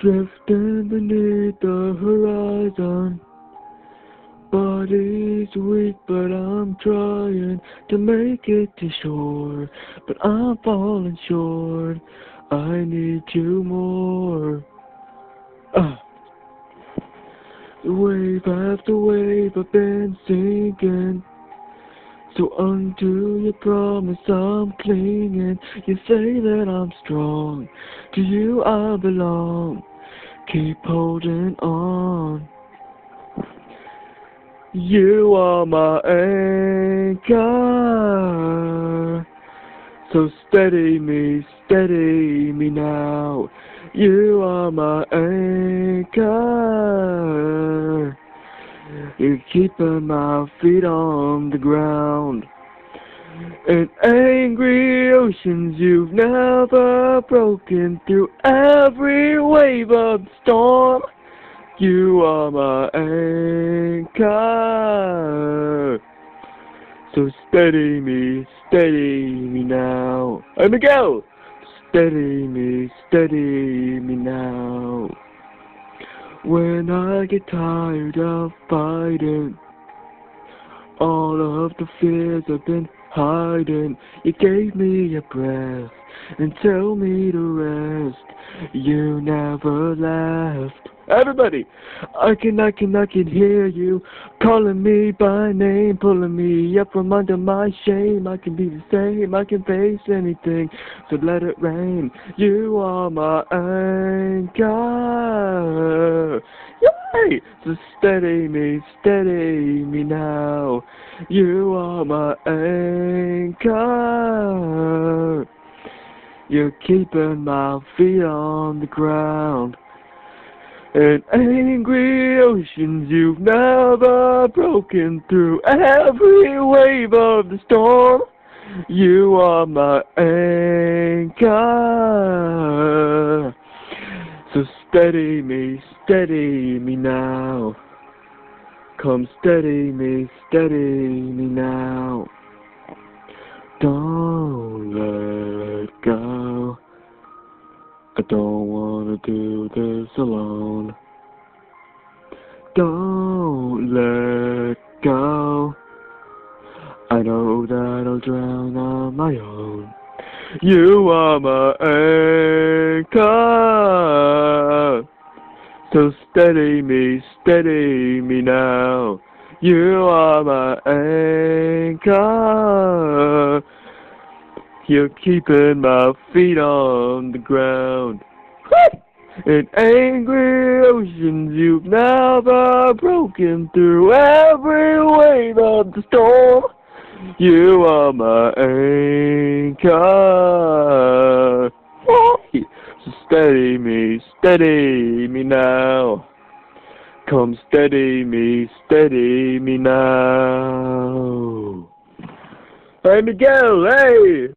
Drifting beneath the horizon. Body's weak, but I'm trying to make it to shore. But I'm falling short. I need you more. Uh. Wave after wave, I've been sinking. So unto your promise I'm clinging. You say that I'm strong. To you I belong. Keep holding on. You are my anchor. So steady me, steady me now. You are my anchor. You're keeping my feet on the ground. In angry oceans you've never broken through every wave of storm. You are my anchor. So steady me, steady me now. Hey Miguel! Steady me, steady me now. When I get tired of fighting, all of the fears I've been hiding, you gave me a breath and tell me to rest. You never left. Everybody, I can, I can, I can hear you calling me by name, pulling me up from under my shame. I can be the same, I can face anything, so let it rain. You are my anchor. Yay! So steady me, steady me now. You are my anchor. You're keeping my feet on the ground. In angry oceans you've never broken through every wave of the storm. You are my anchor. So steady me, steady me now. Come steady me, steady me now. Don't I don't wanna do this alone. Don't let go. I know that I'll drown on my own. You are my anchor. So steady me, steady me now. You are my anchor. You're keeping my feet on the ground. In angry oceans you've never broken through every wave of the storm. You are my anchor. So steady me, steady me now. Come steady me, steady me now. Hey Miguel, hey!